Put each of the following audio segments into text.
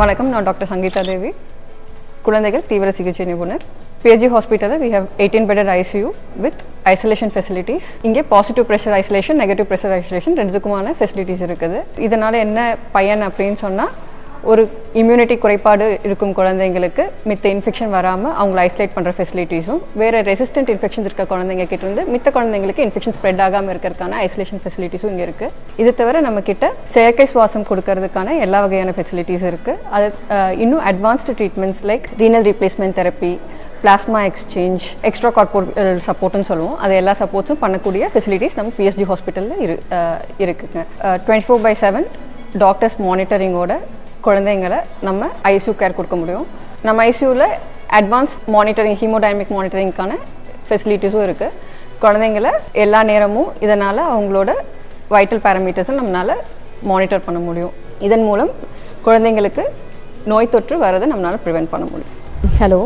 வணக்கம் நான் டாக்டர் சங்கீதா தேவி. குழந்தைகள் தீவிர சிகிச்சை நிபுணர். பிஹெச்ஜி ஹாஸ்பிட்டலில் we have eighteen bedded ICU with isolation facilities இங்கே positive pressure isolation negative pressure isolation ரெண்டுக்குமான facilities இருக்குது. இதனால் என்ன பயன் அப்படின்னு சொன்னால் ஒரு இம்யூனிட்டி குறைபாடு இருக்கும் குழந்தைங்களுக்கு மித்த இன்ஃபெக்ஷன் வராமல் அவங்கள ஐசோலேட் பண்ணுற ஃபெசிலிட்டிஸும் வேறு ரெசிஸ்டன்ட் இன்ஃபெக்ஷன்ஸ் இருக்க குழந்தைங்க கிட்ட இருந்து மித்த குழந்தைங்களுக்கு இன்ஃபெக்ஷன் ஸ்ப்ரெட் ஆகாமல் இருக்கிறதுக்கான ஐசோலேஷன் ஃபெசிலிட்டிஸும் இங்கே இருக்குது இது தவிர நம்ம கிட்ட செயற்கை சுவாசம் கொடுக்கறதுக்கான எல்லா வகையான ஃபெசிலிட்டிஸ் இருக்குது அது இன்னும் advanced treatments like renal replacement therapy plasma exchange extra corporeal சப்போர்ட்னு சொல்லுவோம். அது எல்லா சப்போர்ட்ஸும் பண்ணக்கூடிய ஃபெசிலிட்டிஸ் நம்ம பிஎஸ்டி ஹாஸ்பிட்டலில் இரு இருக்குங்க. Twenty four by seven doctors மானிட்டரிங்கோட குழந்தைங்களை நம்ம ஐசியூ கேர் கொடுக்க முடியும். நம்ம ஐசியூவில் அட்வான்ஸ் மானிட்டரிங் ஹீமோடைனமிக் மானிட்டரிங்க்கான ஃபெசிலிட்டிஸும் இருக்குது குழந்தைங்களை எல்லா நேரமும் இதனால் அவங்களோட வைட்டல் பேராமீட்டர்ஸை நம்மளால் மானிட்டர் பண்ண முடியும். இதன் மூலம் குழந்தைங்களுக்கு நோய் தொற்று வரதை நம்மளால் ப்ரிவென்ட் பண்ண முடியும். ஹலோ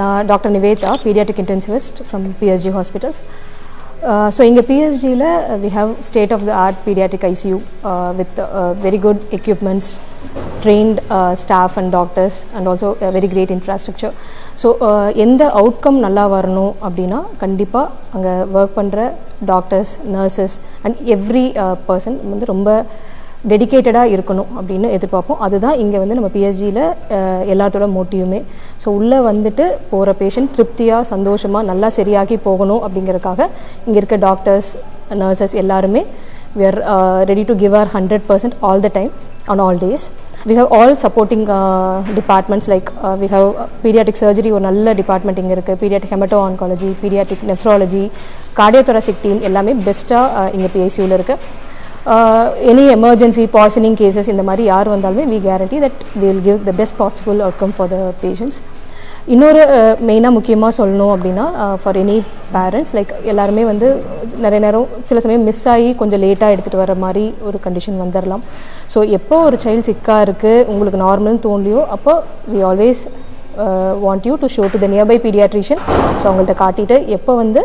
நான் doctor Nivetha paediatric intensivist from PSG hospitals so இங்கே பிஎஸ்ஜியில் we have state of the art paediatric ICU with very good equipments trained staff staff and doctors and also a very great infrastructure. So uh, எந்த outcome நல்லா வரணும் அப்படின்னா கண்டிப்பாக அங்கே work பண்ணுற doctors nurses and every person வந்து ரொம்ப டெடிக்கேட்டடாக இருக்கணும் அப்படின்னு எதிர்பார்ப்போம். அதுதான் இங்கே வந்து நம்ம பிஹெச்டியில் uh, எல்லாத்தோட மோட்டிவுமே ஸோ உள்ளே வந்துட்டு போகிற பேஷண்ட் திருப்தியாக சந்தோஷமாக நல்லா சரியாகி போகணும் அப்படிங்கிறதுக்காக இங்கே இருக்க டாக்டர்ஸ் நர்சஸ் எல்லாருமே we are ready to give our hundred percent all the time on all days we have all supporting departments like we have we surgery ஒரு நல்ல டிபார்ட்மெண்ட் இங்கே இருக்குது paediatric haemato oncology paediatric nephrology cardiothoracic team எல்லாமே பெஸ்ட்டாக இங்கே பிஎஸ்யூவில் இருக்குது any emergency poisoning cases இந்த மாதிரி யார் வந்தாலுமே we guarantee that will give the best possible outcome for the patients இன்னொரு மெயினாக முக்கியமாக சொல்லணும் அப்படின்னா ஃபார் எனி பேரண்ட்ஸ் லைக் எல்லாருமே வந்து நிறைய நேரம் சில சமயம் மிஸ் ஆகி கொஞ்சம் லேட்டாக எடுத்துகிட்டு வர மாதிரி ஒரு கண்டிஷன் வந்துடலாம் ஸோ எப்போ ஒரு சைல்டு சிக்காக இருக்குது உங்களுக்கு நார்மல்னு தோணலையோ அப்போ we always want you to show to the nearby paediatrician so அவங்கள்ட்ட காட்டிட்டு எப்போ வந்து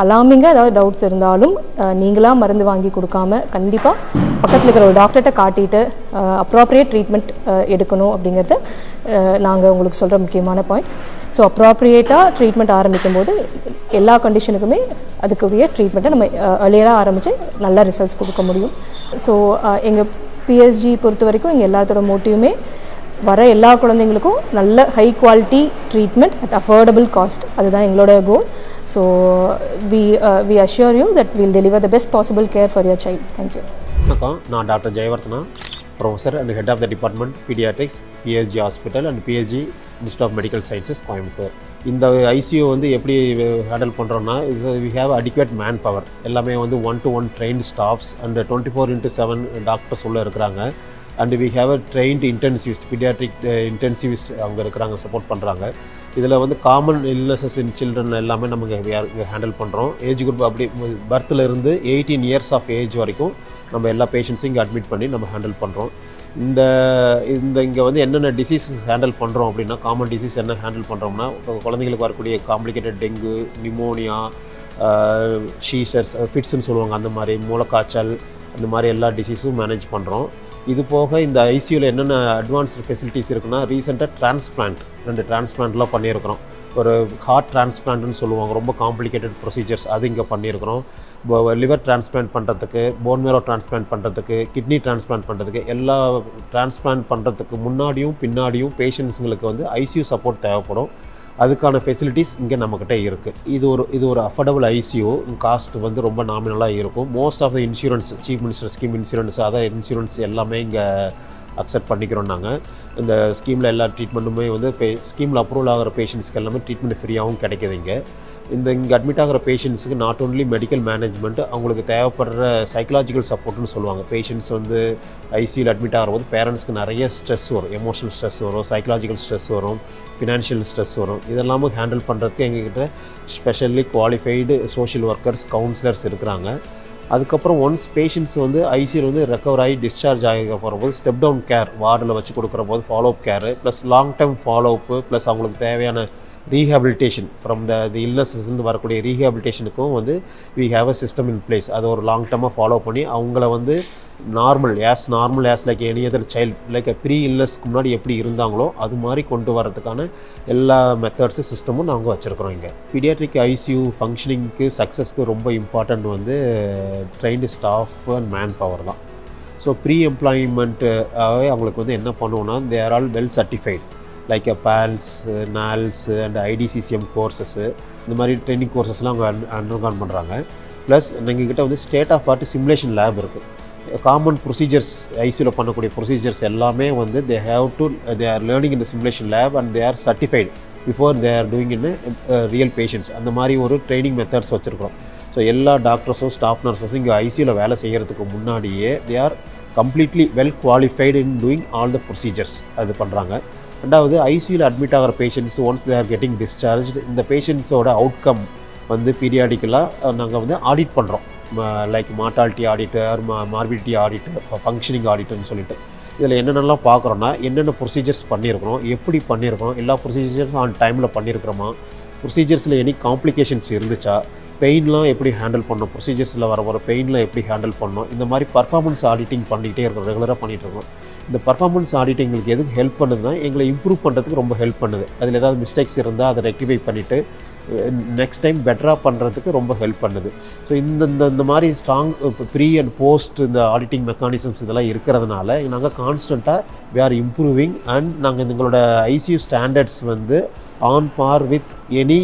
அலாமிங்காக ஏதாவது டவுட்ஸ் இருந்தாலும் நீங்களாக மருந்து வாங்கி கொடுக்காம கண்டிப்பாக பக்கத்தில் இருக்கிற ஒரு டாக்டர்கிட்ட காட்டிட்டு அப்ராப்ரியேட் ட்ரீட்மெண்ட் எடுக்கணும் அப்படிங்கிறத நாங்கள் உங்களுக்கு சொல்கிற முக்கியமான பாயிண்ட் ஸோ அப்ராப்ரியேட்டாக ட்ரீட்மெண்ட் ஆரம்பிக்கும் போது எல்லா கண்டிஷனுக்குமே அதுக்குரிய ட்ரீட்மெண்ட்டை நம்ம அர்லியராக ஆரம்பித்து நல்ல ரிசல்ட்ஸ் கொடுக்க முடியும். ஸோ எங்கள் பிஎஸ்ஜி பொறுத்த வரைக்கும் எங்கள் எல்லாத்தோட மோட்டிவுமே வர எல்லா குழந்தைங்களுக்கும் நல்ல high quality treatment at affordable cost அதுதான் எங்களோட goal so we we you you that will deliver the best possible care for your Thank you. வணக்கம் நான் doctor Jayawardhana professor and head of the department paediatrics PSG hospital and PSG institute of medical sciences Coimbatore இந்த ICU வந்து எப்படி handle பண்ணுறோன்னா இது we have adequate man power எல்லாமே வந்து one to one trained staffs and twenty four into seven doctors உள்ளே இருக்கிறாங்க. And we have a trained intensivist paediatric intensivist அவங்க இருக்கிறாங்க சப்போர்ட் பண்ணுறாங்க இதில் வந்து காமன் இல்னஸஸ் இன் சில்ட்ரன் எல்லாமே நமக்கு ஹேண்டில் பண்ணுறோம் ஏஜ் குரூப் அப்படி பர்த்தில் இருந்து எயிட்டீன் இயர்ஸ் ஆஃப் ஏஜ் வரைக்கும் நம்ம எல்லா பேஷண்ட்ஸையும் இங்கே அட்மிட் பண்ணி நம்ம ஹேண்டில் பண்ணுறோம் இந்த இந்த இங்கே வந்து என்னென்ன டிசீஸஸ் ஹேண்டில் பண்ணுறோம் அப்படின்னா காமன் டிசீஸ் என்ன ஹேண்டில் பண்ணுறோம்னா குழந்தைங்களுக்கு வரக்கூடிய காம்ப்ளிகேட்டட் டெங்கு நிமோனியா ஷீசர்ஸ் ஃபிட்ஸ்ன்னு சொல்லுவாங்க அந்த மாதிரி மூளைக்காய்ச்சல் அந்த மாதிரி எல்லா டிசீஸும் மேனேஜ் பண்ணுறோம் இது போக இந்த ஐசியூவில் என்னென்ன அட்வான்ஸ்டு ஃபெசிலிட்டிஸ் இருக்குன்னா ரீசெண்டாக டிரான்ஸ்பிளான்ட் ரெண்டு டிரான்ஸ்பிளான்ட்லாம் பண்ணியிருக்கிறோம். ஒரு ஹார்ட் டிரான்ஸ்பிளான்ட்னு சொல்லுவாங்க ரொம்ப காம்ப்ளிகேட்டட் ப்ரொசீஜர்ஸ் அது இங்கே பண்ணியிருக்கிறோம். லிவர் டிரான்ஸ்பிளான்ட் பண்ணுறதுக்கு போன் மேரோ டிரான்ஸ்பிளான்ட் பண்ணுறதுக்கு கிட்னி டிரான்ஸ்பிளான்ட் பண்ணுறதுக்கு எல்லா டிரான்ஸ்பிளான்ட் பண்ணுறதுக்கு முன்னாடியும் பின்னாடியும் பேஷண்ட்ஸுங்களுக்கு வந்து ஐசியூ சப்போர்ட் தேவைப்படும். அதுக்கான ஃபெசிலிட்டிஸ் இங்கே நம்மக்கிட்ட இருக்குது இது ஒரு இது ஒரு அஃபோர்டபுள் ஐசியூ காஸ்ட் வந்து ரொம்ப நாமினலாக இருக்கும். Most of the insurance chief minister scheme insurance other insurance எல்லாமே இங்கே அக்செப்ட் பண்ணிக்கிறோம் நாங்கள் இந்த ஸ்கீமில் எல்லா ட்ரீட்மெண்ட்டுமே வந்து பே ஸ்கீமில் அப்ரூவல் ஆகிற பேஷண்ட்ஸ்க்கு எல்லாமே ட்ரீட்மெண்ட் ஃப்ரீயாகவும் கிடைக்குது இங்கே. இந்த இங்கே அட்மிட் ஆகிற பேஷண்ட்ஸுக்கு நாட் ஓன்லி மெடிக்கல் மேனேஜ்மெண்ட் அவங்களுக்கு தேவைப்படுற சைக்கலாஜிக்கல் சப்போர்ட்னு சொல்லுவாங்க. பேஷண்ட்ஸ் வந்து ஐசியூவில் அட்மிட் ஆகிறபோது பேரண்ட்ஸ்க்கு நிறைய ஸ்ட்ரெஸ் வரும். எமோஷனல் ஸ்ட்ரெஸ் வரும் சைக்கலாஜிக்கல் ஸ்ட்ரெஸ் வரும் ஃபினான்ஷியல் ஸ்ட்ரெஸ் வரும். இதெல்லாமும் ஹேண்டில் பண்ணுறதுக்கு எங்ககிட்ட specially qualified social workers counsellors இருக்கிறாங்க. அதுக்கப்புறம் ஒன்ஸ் பேஷண்ட்ஸ் வந்து ஐசியில் வந்து ரெக்கவர் ஆகி டிஸ்சார்ஜ் ஆகி போகும்போது ஸ்டெப் டவுன் கேர் வார்டில் வச்சு கொடுக்குற போது follow up care plus long time follow up plus அவங்களுக்கு தேவையான ரீஹாபிலிட்டேஷன் ஃப்ரம் த தி இருந்து வரக்கூடிய ரீஹாபிலிட்டேஷனுக்கும் வந்து we have a system in place அதை ஒரு லாங் டர்மாக ஃபாலோ பண்ணி அவங்கள வந்து normal as normal as like any other child like pre இல்னஸ்க்கு முன்னாடி எப்படி இருந்தாங்களோ அது மாதிரி கொண்டு வரதுக்கான எல்லா மெத்தட்ஸு சிஸ்டமும் நாங்கள் வச்சுருக்குறோம் இங்கே. பீடியாட்ரிக் ஐசியூ ஃபங்க்ஷனிங்க்கு சக்ஸஸ்க்கு ரொம்ப இம்பார்ட்டண்ட் வந்து trained staff and man power தான். ஸோ ப்ரீ எம்ப்ளாய்மெண்ட்டு அவங்களுக்கு வந்து என்ன பண்ணுவோன்னா they're all well certified like PALS NALS and ITCCM courses இந்த மாதிரி ட்ரைனிங் கோர்சஸ்லாம் அவங்க அண்டர்கான் பண்ணுறாங்க ப்ளஸ் எங்ககிட்ட வந்து state of art simulation lab இருக்குது காமன் ப்ரொசீஜர்ஸ் ஐசியூவில் பண்ணக்கூடிய ப்ரொசீஜர்ஸ் எல்லாமே வந்து they have to they are learning in simulation lab and they are certified before they are doing in real patients அந்த மாதிரி ஒரு ட்ரைனிங் மெத்தட்ஸ் வச்சுருக்கிறோம். ஸோ எல்லா டாக்டர்ஸும் ஸ்டாஃப் நர்சஸும் இங்கே ஐசியூவில் வேலை செய்கிறதுக்கு முன்னாடியே they are completely well qualified in doing all the procedures அது பண்ணுறாங்க ரெண்டாவது ஐசியூவில் அட்மிட் ஆகிற patients once they are getting discharge இந்த பேஷண்ட்ஸோட அவுட்கம் வந்து பீரியாடிக்கலாக நாங்கள் வந்து ஆடிட் பண்ணுறோம் லைக் மார்டாலிட்டி ஆடிட்டர் மா மார்பிலிட்டி ஆடிட்டர் ஃபங்க்ஷனிங் ஆடிட்டர்னு சொல்லிட்டு. இதில் என்னென்னலாம் பார்க்குறோன்னா என்னென்ன ப்ரொசீஜர்ஸ் பண்ணியிருக்கிறோம் எப்படி பண்ணியிருக்கிறோம் எல்லா ப்ரொசீஜர்ஸும் ஆன் டைமில் பண்ணியிருக்கிறோமா ப்ரொசீஜர்ஸில் எனி காம்ப்ளிகேஷன்ஸ் இருந்துச்சா பெயின்லாம் எப்படி ஹேண்டில் பண்ணோம் ப்ரொசீஜர்ஸில் வர வர பெயின்லாம் எப்படி ஹேண்டில் பண்ணோம் இந்த மாதிரி பர்ஃபார்மன்ஸ் ஆடிட்டிங் பண்ணிகிட்டே இருக்கோம் ரெகுலராக பண்ணிகிட்டு இருக்கோம். இந்த பர்ஃபார்மன்ஸ் ஆடிட் எங்களுக்கு எதுக்கு ஹெல்ப் பண்ணுதுன்னா எங்களை இம்ப்ரூவ் பண்ணுறதுக்கு ரொம்ப ஹெல்ப் பண்ணுது. அதில் ஏதாவது மிஸ்டேக்ஸ் இருந்தால் அதை ரெக்டிஃபை பண்ணிவிட்டு நெக்ஸ்ட் டைம் பெட்டராக பண்ணுறதுக்கு ரொம்ப ஹெல்ப் பண்ணுது. ஸோ இந்த இந்த இந்த மாதிரி ஸ்ட்ராங் ப்ரீ அண்ட் போஸ்ட் இந்த ஆடிட்டிங் மெக்கானிசம்ஸ் இதெல்லாம் இருக்கிறதுனால நாங்கள் கான்ஸ்டண்ட்டாக வி ஆர் இம்ப்ரூவிங் அண்ட் நாங்கள் எங்களோட ஐசியூ ஸ்டாண்டர்ட்ஸ் வந்து on par with any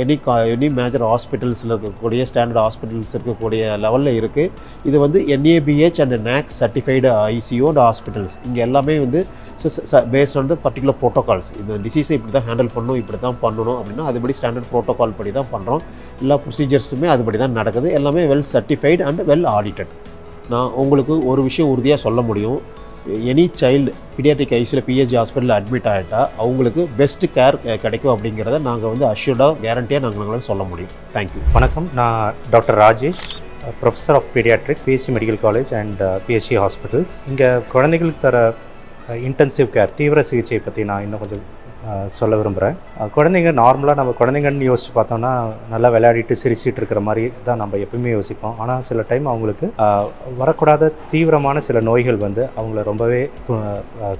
any கா எனி மேஜர் ஹாஸ்பிட்டல்ஸில் இருக்கக்கூடிய ஸ்டாண்டர்ட் ஹாஸ்பிட்டல்ஸ் இருக்கக்கூடிய லெவலில் இருக்குது இது வந்து NABH and NAAC certified ICU and hospitals இங்கே எல்லாமே வந்து based on the particular protocols இந்த டிசீஸை இப்படி தான் ஹேண்டில் பண்ணணும் இப்படி தான் பண்ணணும் அப்படின்னா அதுபடி ஸ்டாண்டர்ட் ப்ரோட்டோகால் படி தான் பண்ணுறோம் எல்லா ப்ரொசீஜர்ஸுமே அதுபடி தான் நடக்குது. எல்லாமே well certified and well audited நான் உங்களுக்கு ஒரு விஷயம் உறுதியாக சொல்ல முடியும். எனி சைல்டு பீடியாட்ரிக் ஐசியில் பிஹெச்சி ஹாஸ்பிட்டலில் அட்மிட் ஆகிட்டா அவங்களுக்கு பெஸ்ட் கேர் கிடைக்கும் அப்படிங்கிறத நாங்கள் வந்து அஷ்யூர்டாக கேரண்டியாக நாங்கள் உங்களால் சொல்ல முடியும். தேங்க்யூ வணக்கம். நான் doctor Rajesh professor of paediatrics PSG medical college and PSG hospitals இங்கே குழந்தைகளுக்கு தர இன்டென்சிவ் கேர் தீவிர சிகிச்சை பற்றி நான் இன்னும் கொஞ்சம் சொல்ல விரும்புகிறேன் குழந்தைங்க நார்மலாக நம்ம குழந்தைங்கன்னு யோசிச்சு பார்த்தோம்னா நல்லா விளையாடிட்டு சிரிச்சிட்டு இருக்கிற மாதிரி தான் நம்ம எப்பவுமே யோசிப்போம். ஆனால் சில டைம் அவங்களுக்கு வரக்கூடாத தீவிரமான சில நோய்கள் வந்து அவங்கள ரொம்பவே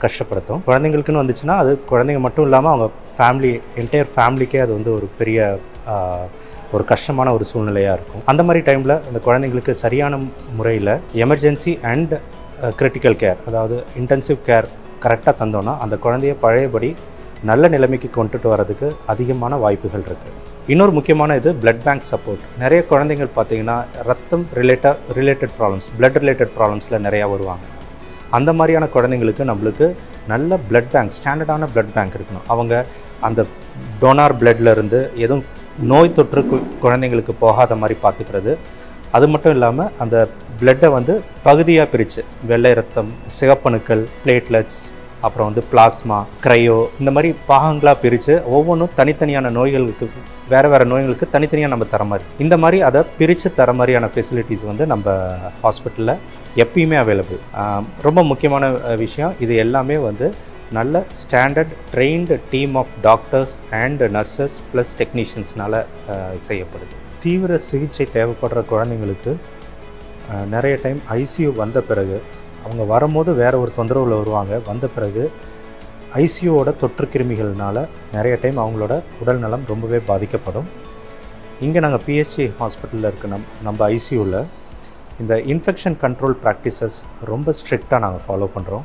கஷ்டப்படுத்தும். குழந்தைங்களுக்குன்னு வந்துச்சுன்னா அது குழந்தைங்க மட்டும் இல்லாமல் அவங்க ஃபேமிலி என்டையர் ஃபேமிலிக்கே அது வந்து ஒரு பெரிய ஒரு கஷ்டமான ஒரு சூழ்நிலையாக இருக்கும். அந்த மாதிரி டைமில் இந்த குழந்தைங்களுக்கு சரியான முறையில் எமர்ஜென்சி அண்ட் கிரிட்டிக்கல் கேர் அதாவது இன்டென்சிவ் கேர் கரெக்டாக தந்தோன்னா அந்த குழந்தைய பழையபடி நல்ல நிலைமைக்கு கொண்டுட்டு வரதுக்கு அதிகமான வாய்ப்புகள் இருக்குது இன்னொரு முக்கியமான இது பிளட் பேங்க் சப்போர்ட் நிறைய குழந்தைங்கள் பார்த்தீங்கன்னா ரத்தம் related related problems blood related ப்ராப்ளம்ஸில் நிறையா வருவாங்க. அந்த மாதிரியான குழந்தைங்களுக்கு நம்மளுக்கு நல்ல பிளட் பேங்க் ஸ்டாண்டர்டான பிளட் பேங்க் இருக்கணும். அவங்க அந்த டோனார் பிளட்லேருந்து எதுவும் நோய் தொற்று குழந்தைங்களுக்கு போகாத மாதிரி பார்த்துக்கிறது. அது மட்டும் இல்லாமல் அந்த பிளட்டை வந்து பகுதியாக பிரித்து வெள்ளை ரத்தம் சிகப்பணுக்கள் பிளேட்லெட்ஸ் அப்புறம் வந்து பிளாஸ்மா க்ரையோ இந்த மாதிரி பாகங்களாக பிரித்து ஒவ்வொன்றும் தனித்தனியான நோய்களுக்கு வேறு வேறு நோய்களுக்கு தனித்தனியாக நம்ம தர மாதிரி. இந்த மாதிரி அதை பிரித்து தர மாதிரியான ஃபெசிலிட்டிஸ் வந்து நம்ம ஹாஸ்பிட்டலில் எப்பயுமே அவைலபிள் ரொம்ப முக்கியமான விஷயம். இது எல்லாமே வந்து நல்ல standard trained team of doctors and nurses plus டெக்னீஷியன்ஸ்னால் செய்யப்படுது. தீவிர சிகிச்சை தேவைப்படுற குழந்தைங்களுக்கு நிறைய டைம் ஐசியூ வந்த பிறகு அவங்க வரும்போது வேறு ஒரு தொந்தரவில் வருவாங்க. வந்த பிறகு ஐசியூவோட தொற்று கிருமிகள்னால நிறைய டைம் அவங்களோட உடல் நலம் ரொம்பவே பாதிக்கப்படும். இங்கே நாங்கள் பிஹெச்சி ஹாஸ்பிட்டலில் இருக்க நம் நம்ம ஐசியூவில் இந்த இன்ஃபெக்ஷன் கண்ட்ரோல் ப்ராக்டிசஸ் ரொம்ப ஸ்ட்ரிக்டாக நாங்கள் ஃபாலோ பண்ணுறோம்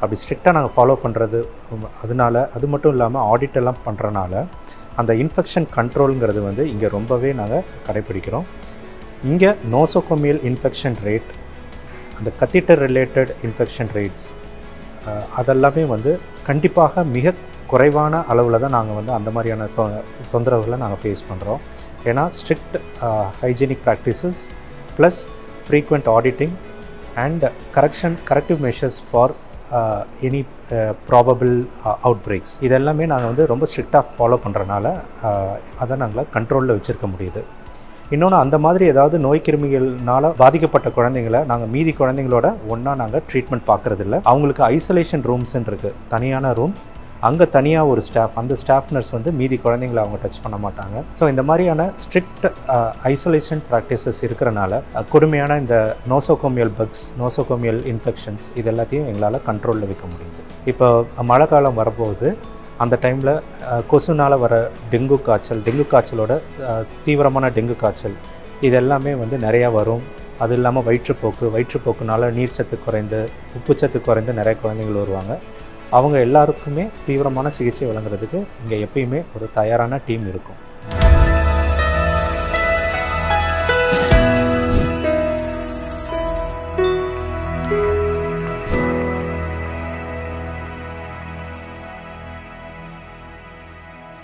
அப்படி ஸ்ட்ரிக்டாக நாங்கள் ஃபாலோ பண்ணுறது அதனால அது மட்டும் இல்லாமல் ஆடிட் எல்லாம் பண்ணுறனால அந்த இன்ஃபெக்ஷன் கண்ட்ரோலுங்கிறது வந்து இங்கே ரொம்பவே நாங்கள் கடைப்பிடிக்கிறோம். இங்கே நோசோகோமியல் இன்ஃபெக்ஷன் ரேட் அந்த கத்தீட்டர் ரிலேட்டட் இன்ஃபெக்ஷன் ரேட்ஸ் அதெல்லாமே வந்து கண்டிப்பாக மிக குறைவான அளவில் தான் நாங்கள் வந்து அந்த மாதிரியான தொ தொந்தரவுகளை நாங்கள் ஃபேஸ் பண்ணுறோம் ஏன்னா strict hygienic practices plus frequent auditing and correction corrective measures for any probable outbreaks இதெல்லாமே நாங்கள் வந்து ரொம்ப ஸ்ட்ரிக்டாக ஃபாலோ பண்ணுறனால அதை நாங்கள் கண்ட்ரோலில் வச்சுருக்க முடியுது. இன்னொன்று அந்த மாதிரி ஏதாவது நோய் கிருமிகள்னால பாதிக்கப்பட்ட குழந்தைங்களை நாங்கள் மீதி குழந்தைங்களோட ஒன்றா நாங்கள் ட்ரீட்மெண்ட் பார்க்குறதில்ல அவங்களுக்கு ஐசோலேஷன் ரூம்ஸ்ன்னு இருக்குது தனியான ரூம் அங்கே தனியாக ஒரு ஸ்டாஃப் அந்த ஸ்டாஃப் நர்ஸ் வந்து மீதி குழந்தைங்களை அவங்க டச் பண்ண மாட்டாங்க. ஸோ இந்த மாதிரியான ஸ்ட்ரிக்ட் ஐசோலேஷன் ப்ராக்டிசஸ் இருக்கிறனால கொடுமையான இந்த நோசோகோமியல் பக்ஸ் நோசோகோமியல் இன்ஃபெக்ஷன்ஸ் இது எல்லாத்தையும் எங்களால் கண்ட்ரோலில் வைக்க முடியுது. இப்போ மழை காலம் வரப்போகுது. அந்த டைமில் கொசுனால் வர டெங்கு காய்ச்சல் டெங்கு காய்ச்சலோட தீவிரமான டெங்கு காய்ச்சல் இது எல்லாமே வந்து நிறையா வரும். அது இல்லாமல் வயிற்றுப்போக்கு வயிற்றுப்போக்குனால நீர்ச்சத்து குறைந்து உப்புச்சத்து குறைந்து நிறைய குழந்தைகள் வருவாங்க. அவங்க எல்லாருக்குமே தீவிரமான சிகிச்சை வழங்குறதுக்கு இங்கே எப்பயுமே ஒரு தயாரான டீம் இருக்கும்.